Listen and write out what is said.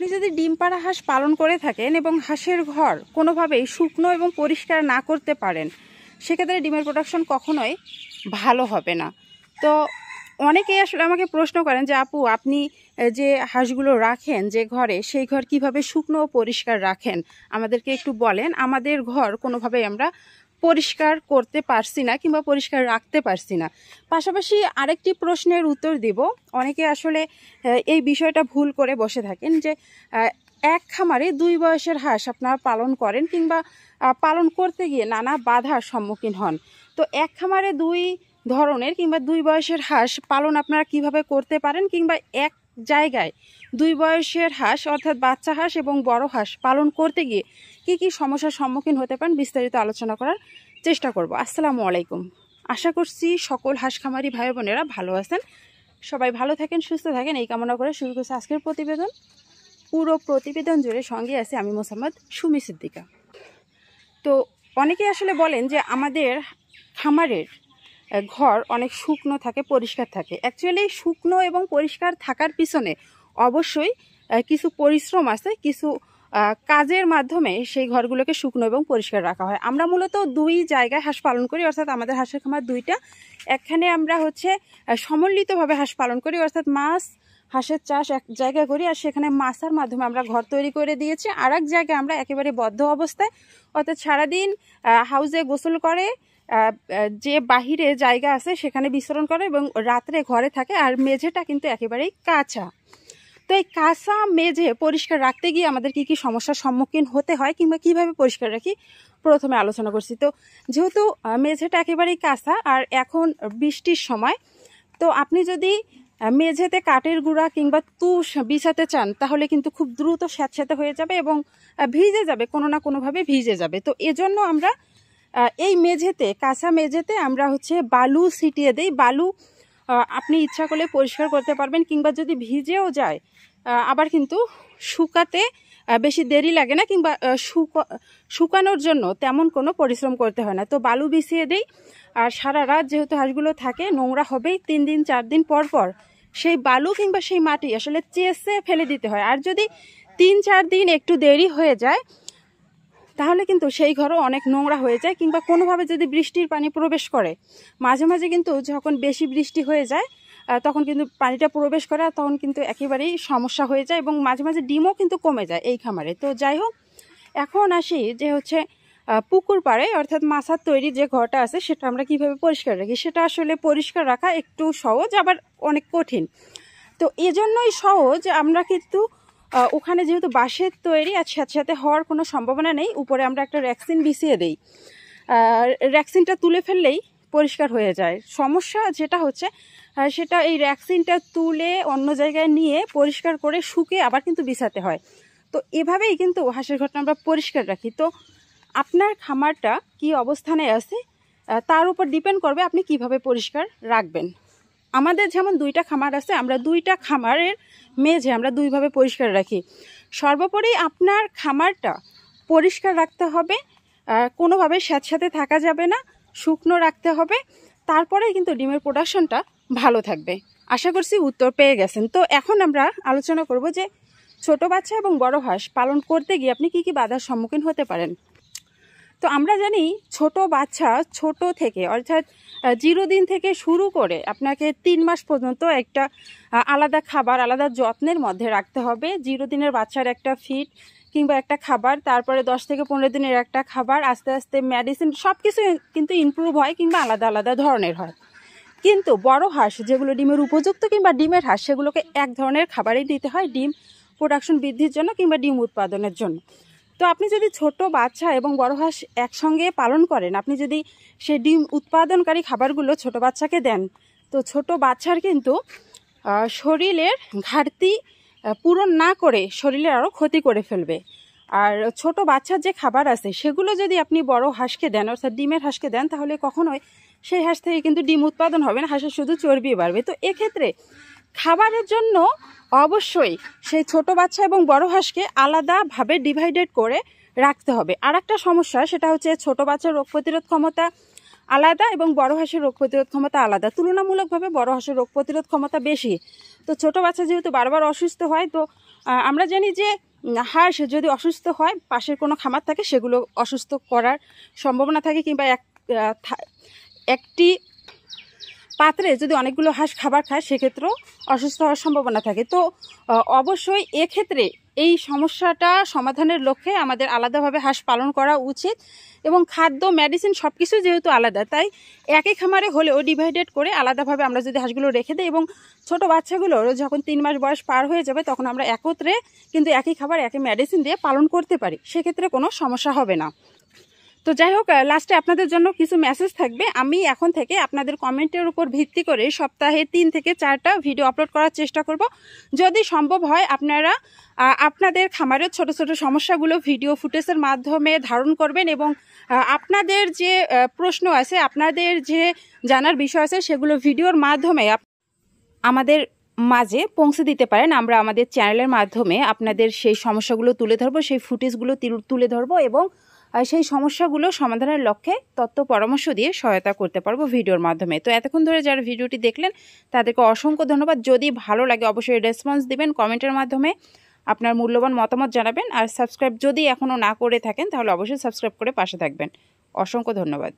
আপনি যদি ডিম পাড়া হাঁস পালন করে থাকেন এবং হাঁসের ঘর কোনোভাবেই শুকনো এবং পরিষ্কার না করতে পারেন, সেক্ষেত্রে ডিমের প্রোডাকশন কখনোই ভালো হবে না। তো অনেকেই আসলে আমাকে প্রশ্ন করেন যে, আপু, আপনি যে হাঁসগুলো রাখেন, যে ঘরে, সেই ঘর কীভাবে শুকনো ও পরিষ্কার রাখেন? আমাদেরকে একটু বলেন। আমাদের ঘর কোনোভাবেই আমরা পরিষ্কার করতে পারছি না কিংবা পরিষ্কার রাখতে পারছি না। পাশাপাশি আরেকটি প্রশ্নের উত্তর দিব। অনেকে আসলে এই বিষয়টা ভুল করে বসে থাকেন যে এক খামারে দুই বয়সের হাঁস আপনারা পালন করেন কিংবা পালন করতে গিয়ে নানা বাধার সম্মুখীন হন। তো এক খামারে দুই ধরনের কিংবা দুই বয়সের হাঁস পালন আপনারা কীভাবে করতে পারেন কিংবা এক জায়গায়। দুই বয়সের হাঁস, অর্থাৎ বাচ্চা হাঁস এবং বড় হাঁস পালন করতে গিয়ে কি কি সমস্যার সম্মুখীন হতে পারেন বিস্তারিত আলোচনা করার চেষ্টা করব। আসসালামু আলাইকুম। আশা করছি সকল হাঁস খামারি ভাই বোনেরা ভালো আছেন। সবাই ভালো থাকেন, সুস্থ থাকেন। এই কামনা করে শুরু করছি আজকের প্রতিবেদন। পুরো প্রতিবেদন জুড়ে সঙ্গে আছে আমি মোসাম্মদ সুমি সিদ্দিকা। তো অনেকেই আসলে বলেন যে আমাদের খামারের ঘর অনেক শুকনো থাকে, পরিষ্কার থাকে। অ্যাকচুয়ালি শুকনো এবং পরিষ্কার থাকার পিছনে অবশ্যই কিছু পরিশ্রম আছে, কিছু কাজের মাধ্যমে সেই ঘরগুলোকে শুকনো এবং পরিষ্কার রাখা হয়। আমরা মূলত দুই জায়গায় হাঁস পালন করি, অর্থাৎ আমাদের হাঁসের খামার দুইটা। একখানে আমরা হচ্ছে সমন্বিতভাবে হাঁস পালন করি, অর্থাৎ মাছ, হাঁসের চাষ এক জায়গায় করি, আর সেখানে মাছার মাধ্যমে আমরা ঘর তৈরি করে দিয়েছি। আর এক জায়গায় আমরা একেবারে বদ্ধ অবস্থায়, অর্থাৎ সারাদিন হাউজে গোসল করে যে বাহিরে জায়গা আছে সেখানে বিচরণ করে এবং রাত্রে ঘরে থাকে আর মেঝেটা কিন্তু একেবারেই কাঁচা। তো এই কাঁচা মেঝে পরিষ্কার রাখতে গিয়ে আমাদের কি কি সমস্যার সম্মুখীন হতে হয় কিংবা কীভাবে পরিষ্কার রাখি, প্রথমে আলোচনা করছি। তো যেহেতু মেঝেটা একেবারেই কাঁচা আর এখন বৃষ্টির সময়, তো আপনি যদি মেঝেতে কাঠের গুঁড়া কিংবা তুষ বিছাতে চান, তাহলে কিন্তু খুব দ্রুত স্যাঁতস্যাঁতে হয়ে যাবে এবং ভিজে যাবে, কোনো না কোনোভাবে ভিজে যাবে। তো এজন্য আমরা এই মেঝেতে, কাঁচা মেঝেতে আমরা হচ্ছে বালু ছিটিয়ে দেই। বালু আপনি ইচ্ছা করলে পরিষ্কার করতে পারবেন কিংবা যদি ভিজেও যায় আবার কিন্তু শুকাতে বেশি দেরি লাগে না কিংবা শুকানোর জন্য তেমন কোনো পরিশ্রম করতে হয় না। তো বালু বিছিয়ে দেই, আর সারা রাত যেহেতু হাঁসগুলো থাকে, নোংরা হবেই, তিন দিন, চার দিন পর পর সেই বালু কিংবা সেই মাটি আসলে চেষে ফেলে দিতে হয়। আর যদি তিন, চার দিন একটু দেরি হয়ে যায় তাহলে কিন্তু সেই ঘরও অনেক নোংরা হয়ে যায় কিংবা কোনোভাবে যদি বৃষ্টির পানি প্রবেশ করে, মাঝে মাঝে কিন্তু যখন বেশি বৃষ্টি হয়ে যায় তখন কিন্তু পানিটা প্রবেশ করে আর তখন কিন্তু একেবারেই সমস্যা হয়ে যায় এবং মাঝে মাঝে ডিমও কিন্তু কমে যায় এই খামারে। তো যাই হোক, এখন আসি যে হচ্ছে পুকুর পাড়ে অর্থাৎ মাছার তৈরি যে ঘরটা আছে সেটা আমরা কীভাবে পরিষ্কার রাখি? সেটা আসলে পরিষ্কার রাখা একটু সহজ আবার অনেক কঠিন। তো এজন্যই সহজ আমরা কিন্তু ওখানে যেহেতু বাঁশের তৈরি আর সাথে সাথে হওয়ার কোনো সম্ভাবনা নেই, উপরে আমরা একটা র্যাক্সিন বিছিয়ে দিই। র্যাক্সিনটা তুলে ফেললেই পরিষ্কার হয়ে যায়। সমস্যা যেটা হচ্ছে সেটা এই র্যাক্সিনটা তুলে অন্য জায়গায় নিয়ে পরিষ্কার করে শুকে আবার কিন্তু বিছাতে হয়। তো এভাবেই কিন্তু হাঁসের ঘরটা আমরা পরিষ্কার রাখি। তো আপনার খামারটা কি অবস্থানে আছে? তার উপর ডিপেন্ড করবে আপনি কীভাবে পরিষ্কার রাখবেন। আমাদের যেমন দুইটা খামার আছে, আমরা দুইটা খামারের মেঝে আমরা দুইভাবে পরিষ্কার রাখি। সর্বোপরি আপনার খামারটা পরিষ্কার রাখতে হবে কোনোভাবে স্যাঁতস্যাঁতে থাকা যাবে না, শুকনো রাখতে হবে, তারপরে কিন্তু ডিমের প্রোডাকশনটা ভালো থাকবে। আশা করছি উত্তর পেয়ে গেছেন। তো এখন আমরা আলোচনা করব যে ছোট বাচ্চা এবং বড় হাঁস পালন করতে গিয়ে আপনি কি কি বাধার সম্মুখীন হতে পারেন? তো আমরা জানি ছোট বাচ্চা ছোট থেকে, অর্থাৎ জিরো দিন থেকে শুরু করে আপনাকে তিন মাস পর্যন্ত একটা আলাদা খাবার, আলাদা যত্নের মধ্যে রাখতে হবে। জিরো দিনের বাচ্চার একটা ফিড কিংবা একটা খাবার, তারপরে দশ থেকে পনেরো দিনের একটা খাবার, আস্তে আস্তে মেডিসিন সব কিছু কিন্তু ইমপ্রুভ হয় কিংবা আলাদা আলাদা ধরনের হয়। কিন্তু বড় হাঁস যেগুলো ডিমের উপযুক্ত কিংবা ডিমের হাঁস, সেগুলোকে এক ধরনের খাবারই দিতে হয়, ডিম প্রোডাকশন বৃদ্ধির জন্য কিংবা ডিম উৎপাদনের জন্য। তো আপনি যদি ছোট বাচ্চা এবং বড় হাঁস একসঙ্গে পালন করেন, আপনি যদি সেই ডিম উৎপাদনকারী খাবারগুলো ছোট বাচ্চাকে দেন, তো ছোট বাচ্চার কিন্তু শরীরের ঘাটতি পূরণ না করে শরীরের আরও ক্ষতি করে ফেলবে। আর ছোট বাচ্চার যে খাবার আছে, সেগুলো যদি আপনি বড় হাঁসকে দেন, অর্থাৎ ডিমের হাঁসকে দেন, তাহলে কখনোই সেই হাঁস থেকে কিন্তু ডিম উৎপাদন হবে না, হাঁসের শুধু চর্বি বাড়বে। তো এক্ষেত্রে খাবারের জন্য অবশ্যই সেই ছোট বাচ্চা এবং বড় হাঁসকে আলাদাভাবে ডিভাইডেড করে রাখতে হবে। আর একটা সমস্যা, সেটা হচ্ছে ছোট বাচ্চার রোগ প্রতিরোধ ক্ষমতা আলাদা এবং বড় হাঁসের রোগ প্রতিরোধ ক্ষমতা আলাদা। তুলনামূলকভাবে বড় হাঁসের রোগ প্রতিরোধ ক্ষমতা বেশি। তো ছোট বাচ্চা যেহেতু বারবার অসুস্থ হয়, তো আমরা জানি যে হাঁস যদি অসুস্থ হয়, পাশের কোনো খামার থাকে, সেগুলো অসুস্থ করার সম্ভাবনা থাকে কিংবা এক একটি পাত্রে যদি অনেকগুলো হাঁস খাবার খায়, সেক্ষেত্রেও অসুস্থ হওয়ার সম্ভাবনা থাকে। তো অবশ্যই এক্ষেত্রে এই সমস্যাটা সমাধানের লক্ষ্যে আমাদের আলাদাভাবে হাঁস পালন করা উচিত এবং খাদ্য মেডিসিন সব কিছু যেহেতু আলাদা, তাই একই খামারে হলেও ডিভাইডেড করে আলাদাভাবে আমরা যদি হাঁসগুলো রেখে দিই এবং ছোট বাচ্চাগুলোর যখন তিন মাস বয়স পার হয়ে যাবে, তখন আমরা একত্রে কিন্তু একই খাবার, একই মেডিসিন দিয়ে পালন করতে পারি। সেক্ষেত্রে কোনো সমস্যা হবে না। তো যাই হোক লাস্টে আপনাদের জন্য কিছু মেসেজ থাকবে। আমি এখন থেকে আপনাদের কমেন্টের উপর ভিত্তি করে সপ্তাহে তিন থেকে চারটা ভিডিও আপলোড করার চেষ্টা করব। যদি সম্ভব হয়, আপনারা আপনাদের খামারের ছোট ছোট সমস্যাগুলো ভিডিও ফুটেজের মাধ্যমে ধারণ করবেন এবং আপনাদের যে প্রশ্ন আছে, আপনাদের যে জানার বিষয় আছে, সেগুলো ভিডিওর মাধ্যমে আমাদের মাঝে পৌঁছে দিতে পারেন। আমরা আমাদের চ্যানেলের মাধ্যমে আপনাদের সেই সমস্যাগুলো তুলে ধরবো, সেই ফুটেজগুলো তিল- ধরবো এবং সেই সমস্যাগুলো সমাধানের লক্ষ্যে তত্ত্ব পরামর্শ দিয়ে সহায়তা করতে পারব ভিডিওর মাধ্যমে। তো এতক্ষণ ধরে যারা ভিডিওটি দেখলেন, তাদেরকে অসংখ্য ধন্যবাদ। যদি ভালো লাগে, অবশ্যই রেসপন্স দিবেন কমেন্টের মাধ্যমে আপনার মূল্যবান মতামত জানাবেন। আর সাবস্ক্রাইব যদি এখনও না করে থাকেন, তাহলে অবশ্যই সাবস্ক্রাইব করে পাশে থাকবেন। অসংখ্য ধন্যবাদ।